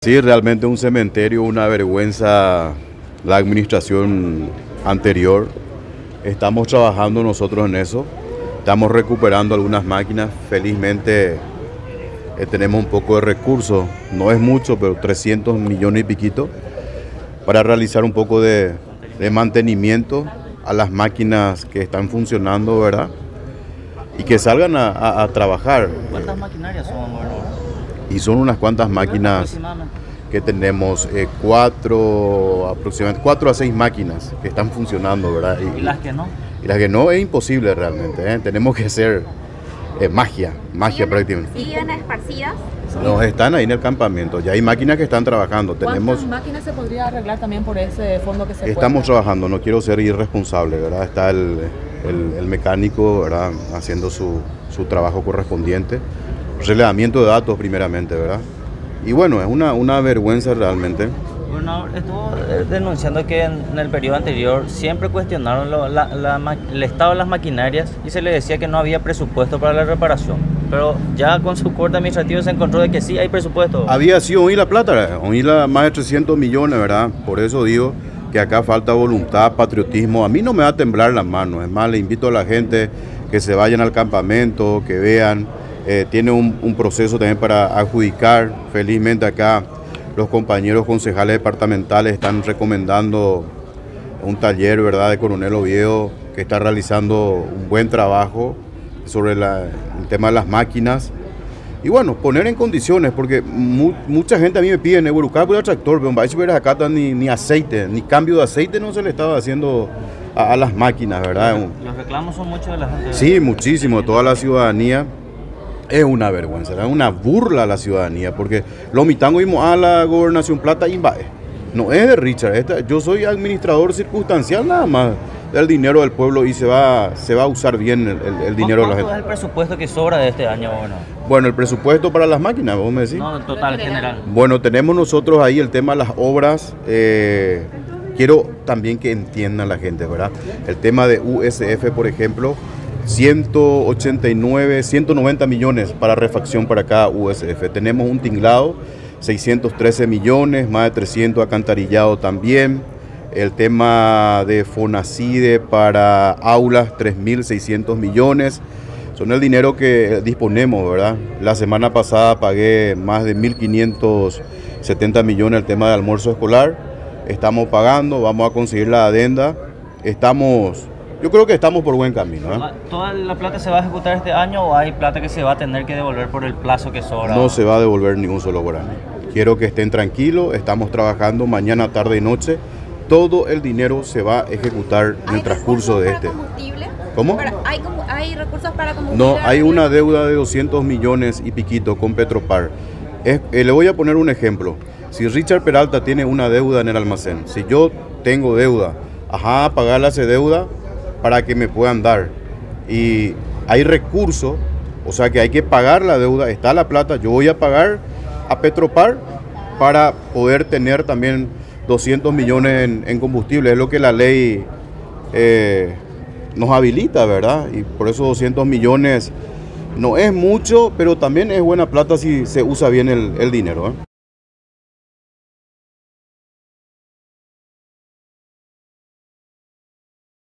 Sí, realmente un cementerio, una vergüenza la administración anterior. Estamos trabajando nosotros en eso. Estamos recuperando algunas máquinas. Felizmente eh, tenemos un poco de recursos. No es mucho, pero 300 millones y piquito para realizar un poco de, mantenimiento a las máquinas que están funcionando, ¿verdad? Y que salgan a, a- trabajar. ¿Cuántas maquinarias son? Y son unas cuantas máquinas que tenemos eh, cuatro, aproximadamente cuatro a seis máquinas que están funcionando, ¿verdad? ¿Y las que no? y las que no es imposible realmente, ¿eh? tenemos que hacer eh, magia, magia ¿Siguen- prácticamente. ¿Siguen esparcidas? No, están ahí en el campamento, ya hay máquinas que están trabajando, tenemos, ¿Cuántas máquinas se podría arreglar también por ese fondo que se estamos puede? trabajando, no quiero ser irresponsable, ¿verdad? Está el, el- el mecánico, ¿verdad? Haciendo su, su trabajo correspondiente, relevamiento de datos primeramente, ¿verdad? Y bueno, es una, una vergüenza realmente. Gobernador, estuvo eh, denunciando que en, el periodo anterior siempre cuestionaron lo- la- la ma- el estado de las maquinarias y se le decía que no había presupuesto para la reparación. Pero ya con su corte administrativo se encontró de que sí hay presupuesto. Había sido hoy la plata, hoy la más de 300 millones, ¿verdad? Por eso digo que acá falta voluntad, patriotismo. A mí no me va a temblar las manos, es más, le invito a la gente que se vayan al campamento, que vean. Eh, tiene un, un proceso también para adjudicar. Felizmente acá los compañeros concejales departamentales están recomendando un taller, ¿verdad?, de Coronel Oviedo que está realizando un buen trabajo sobre la- el tema de las máquinas. Y bueno, poner en condiciones, porque mu- mucha gente a mí me pide, en buscar por el tractor, pero a ver acá ni, ni aceite, ni cambio de aceite no se le estaba haciendo a, a las máquinas, ¿verdad? Los reclamos son muchos de la gente. Sí, muchísimo, toda la ciudadanía. Es una vergüenza, es una burla a la ciudadanía, porque lo mitango íbamos a la gobernación plata y Imbae. No es de Richard, esta- yo soy administrador circunstancial nada más del dinero del pueblo y se va, se va a usar bien el, el- el dinero de la ¿Cuánto es gente. el presupuesto que sobra de este año, gobernador? Bueno, el presupuesto para las máquinas, vos me decís. No, en total, general. Bueno, tenemos nosotros ahí el tema de las obras. eh, quiero también que entiendan la gente, ¿verdad? El tema de USF, por ejemplo, 189, 190 millones para refacción para cada USF. Tenemos un tinglado, 613 millones, más de 300 acantarillado también. El tema de Fonacide para aulas, 3.600 millones. Son el dinero que disponemos, ¿verdad? La semana pasada pagué más de 1.570 millones el tema de almuerzo escolar. Estamos pagando, vamos a conseguir la adenda. Estamos, yo creo que estamos por buen camino. ¿eh? Ah, ¿Toda la plata se va a ejecutar este año o hay plata que se va a tener que devolver por el plazo que sobra? No se va a devolver ni un solo guaraní. Quiero que estén tranquilos, estamos trabajando mañana, tarde y noche. Todo el dinero se va a ejecutar en el ¿Hay transcurso de este. combustible? ¿Cómo? Para- ¿hay, ¿Hay recursos para combustible? No, hay una deuda de 200 millones y piquito con Petropar. Es- eh, le voy a poner un ejemplo. Si Richard Peralta tiene una deuda en el almacén, si yo tengo deuda, ajá, pagarle esa deuda para que me puedan dar. Y hay recursos, o sea que hay que pagar la deuda, está la plata, yo voy a pagar a Petropar para poder tener también 200 millones en, combustible. Es lo que la ley eh, nos habilita, ¿verdad? Y por eso 200 millones no es mucho, pero también es buena plata si se usa bien el, el dinero. ¿eh?